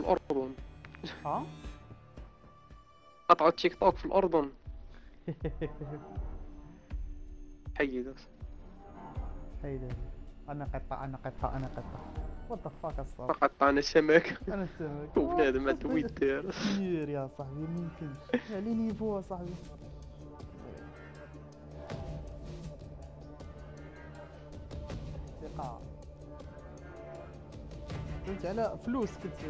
في الاردن ها؟ قطعوا تيك توك في الاردن حيد هيدا أنا قطع أنا قطع أنا قطع. وات ذا فاك الصاحبي فقطعنا سمك. أنا السمك وبنادم ما تويتر كثير يا صاحبي ممكنش علي نيفو يا صاحبي. ثقة. قلت على فلوس كت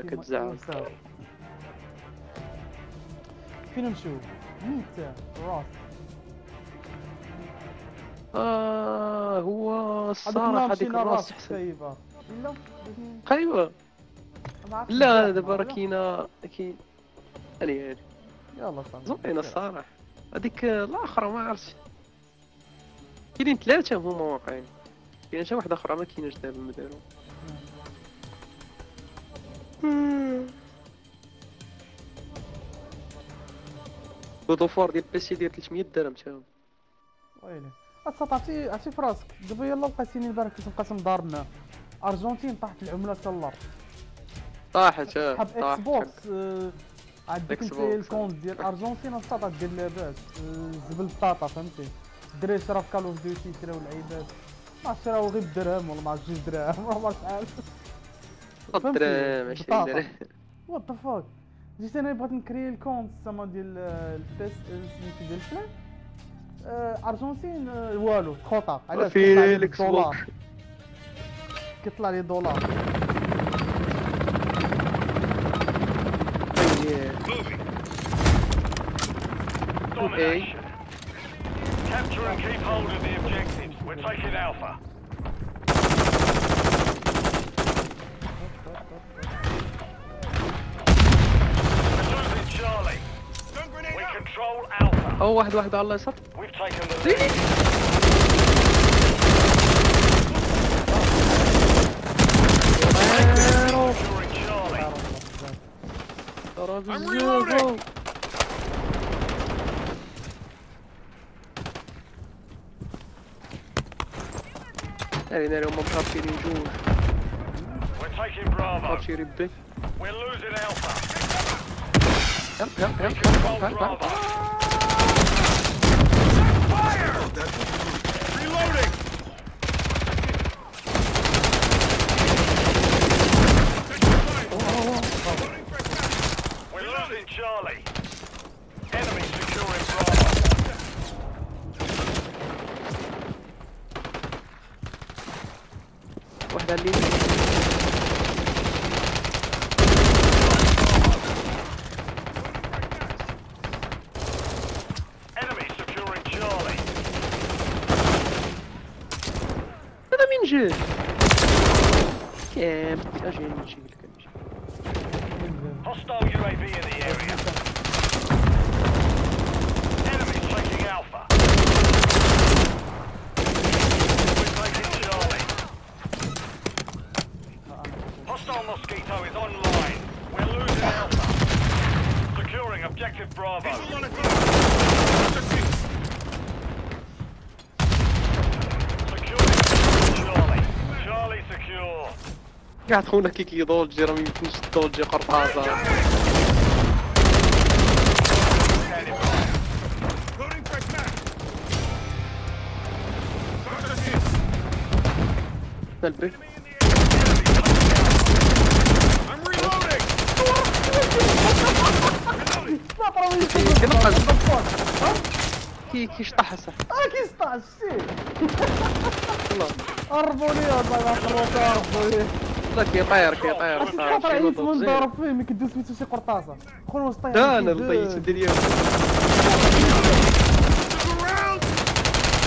كتزعم. يساوي. فين نمشيو ميت راس آه هو الصراحه هذيك الراس راس احسن خايبه لا. دابا راه؟ كاينة كاين هاني هاني يلا صاحبي زوينه الصراحه هذيك الاخرى ما عرفتش. كاينين ثلاثة هما واقعين. كاينة شي واحدة أخرى ما كايناش دابا ما داروا War ديال بيسي ديال 300 درهم تاهم ويلي اتصاط عرفتي عرفتي في راسك دابا يلا لقيتيني البارح كنت مقاسم دارنا ارجنتين طاحت العمله حتى الأرض طاحت آه حاب إكس طاحت بوكس عندك انت. الكونت ديال ارجنتين السطات ديال لاباس زبل بطاطا فهمتي الدراري شراو في كال اوف ديوتي شراو العيبات ما شراو غير بدرهم ولا ما عرفت جوج دراهم ولا ما عرفت شحال خد درهم 20 بطاطا. درهم وات ذا فاك جيت أنا بغيت نكري الكونت زعما ديال البيس سميتو ديال الفلان ارجنتين والو تخوطا علاش في كيطلع لي الإكس دولار بوكس. كيطلع لي دولار. Domination. Capture and keep hold of the objectives. We're taking Alpha. We're losing Charlie. We control Alpha. أو واحد واحد على الله يسر We've taken the lead. Securing Charlie. ترى بزاف ناري taking Bravo. مارشي ربي We're losing Alpha. يلا يلا We يلا control تعال تعال Bravo. Fire! Reloading! We're losing Charlie. Enemy securing Bravo. واحد على longe! Que é, a gente, Hostile UAV in the area. قاعد خونا كي كيضولجي راه ميمكنش تضولجي قرطاسة. Standing by. نلبي كنقز كي آه والله والله ما خلوك هربوا والله كيطير كيطير عييت من. ضرب فيه ملي كدوز سميتو شي قرطاسة خويا واش طيح لا أنا. الضيت ديالي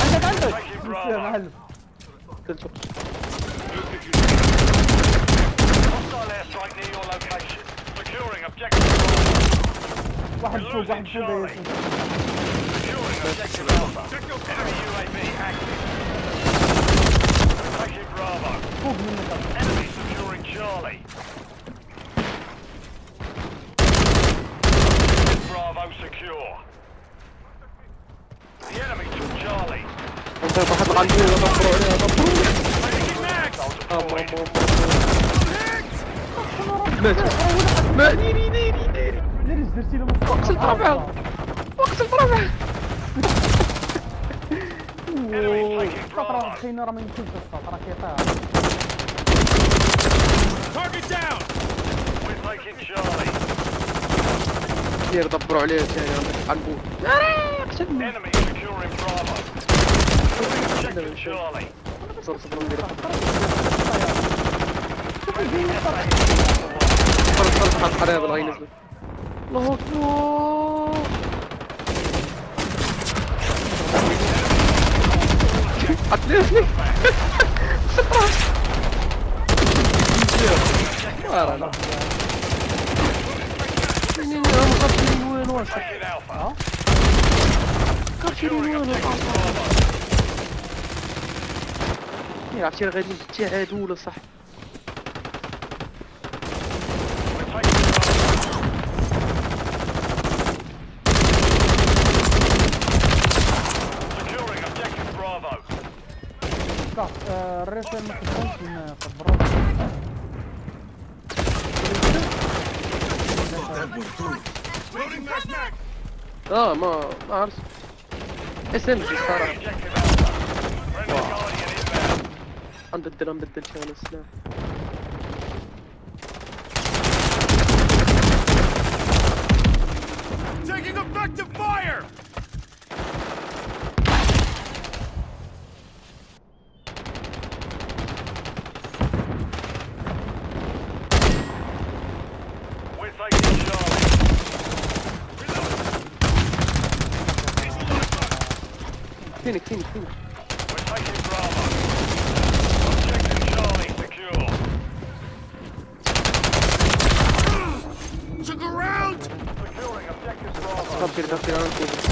عندك عندك. واحد فوق واحد فوق Charlie. ياسين. Securing objective Alpha. Enemy UAV active. Taking Bravo. فوق منك هذا. Enemy securing Charlie. Bravo secure. The enemy took Charlie. انت واحد غندير دبروا عليها دبروا Taking Max. أما- أما- أما- مات ما ديري ديري ديري ليش درتي له مصطفى وقت الرابعة وقت الرابعة Enemy taking مصطفى راه Bravo. خاينه راه ما يمكنش الصوت راه كيطير Target down! We're taking Charlie. دير دبروا عليه ثاني عندك قلبو قتلني Enemy securing Bravo. Objective Charlie. صبر صبر ندير مصطفى صبر صبر حط قنابل غينزلوا الله أكبر. قتلتني ورا منين عرفتش من وين واش؟ من وين عرفتي راه غادي بالاتحاد ولا صح. كاع الريفير ما كتبانش هنا في البراد Loading back mag! اه ما ما عرفت اس ام جي صراحه Objective Alpha. Friendly Guardian inbound. نبدل نبدل شغل السلاح فينك فينك فينك We're taking Bravo. Objective Charlie secure. Took a round! Securing objective Bravo. كابتن كابتن أنا كوبري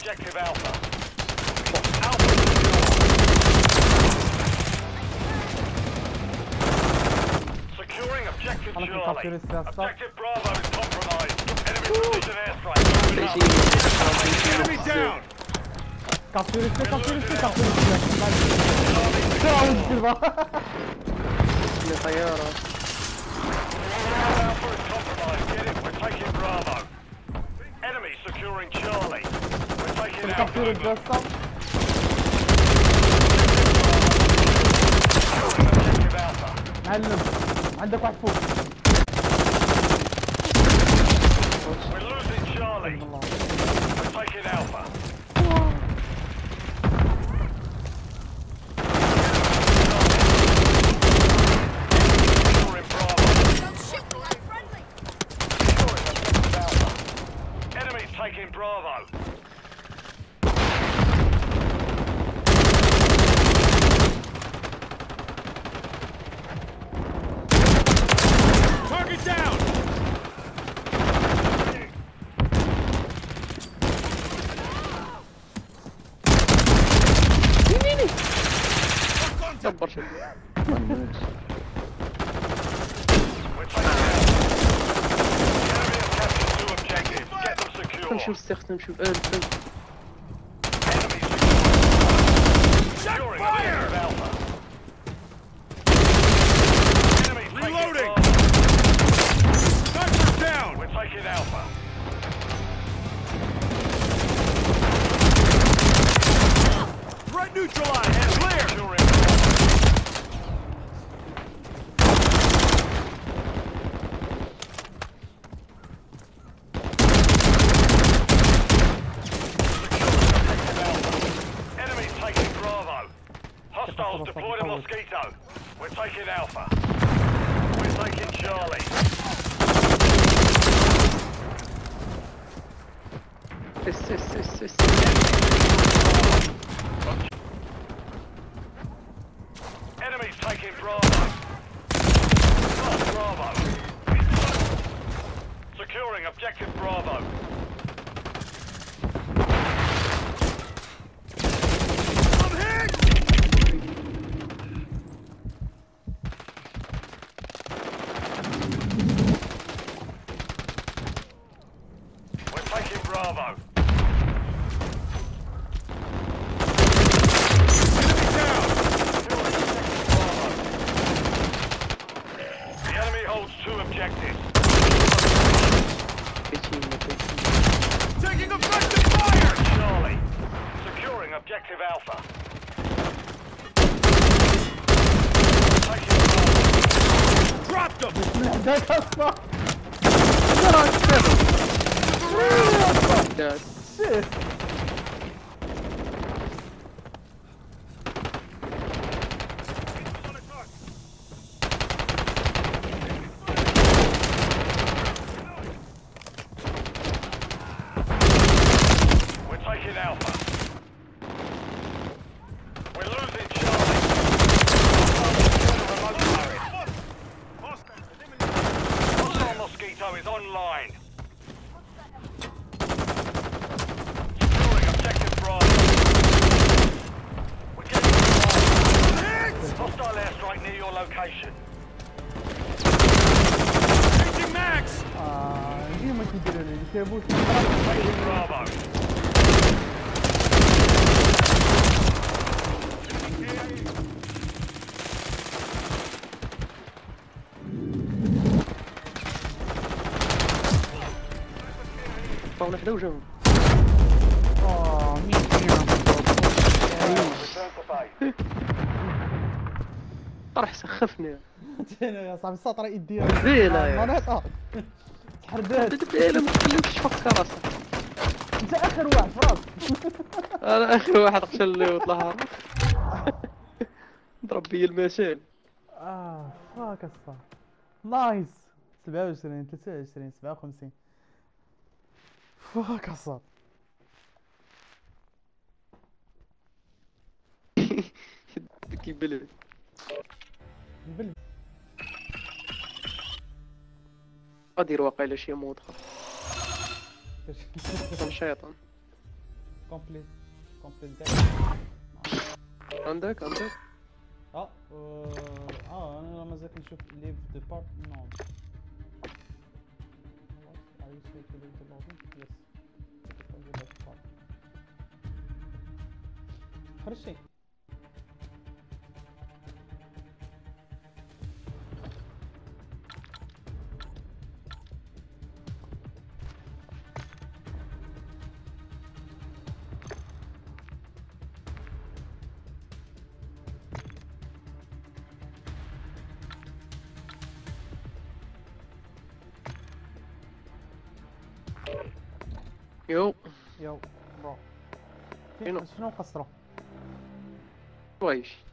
objective Alpha. Alpha secure. Securing objective أنا كنت Charlie. أفكر السياسة. Objective Bravo is compromised. Enemy precision airstrike. شيء Enemy down! كابتوريستي كابتوريستي كابتوريستي عاود دير شيء طياره Alpha is compromised. Get it. We're taking Bravo. Enemy securing Charlie. capturé deux cents. معلم عندك واحد فوق Tam poszedł. Pan myć. نمشيو نستخدم We're taking Alpha. Threat neutralized! Clear! Taking Alpha. We're taking Charlie. اس اس اس اس Enemies taking Bravo. Lost Bravo. Securing Securing objective Bravo. I'm hit! We're taking Bravo. Enemy down! Securing objective Bravo. The enemy holds two objectives. كاينين كاينين Taking effective fire! Charlie. Securing objective Alpha. Taking Bravo. Dropped him! هداك أصلا ياك. شيت We're А, где мы теперь? Если я буду... Павла, сюда уже. О, нет, нет. طرح سخفني. يا صاحبي السطر يدي زينة يا. تحردات دبيلة ما تكلمش فك راسك انت آخر واحد في راسك أنا آخر واحد قتل لي وطلع ضرب بي المثال آه فاك الصح نايس. 27 23 57 فاك الصح كيبلي بال غادير واقيلا شي مود خاص شيطان. كومبليت كومبليت عندك؟ عندك؟ آه آه أنا مازال نشوف ليف دو بارت نو. Are you still to leave the lobby? Yes. From Eu. Bro. Eu não... Não é castrão. Pois.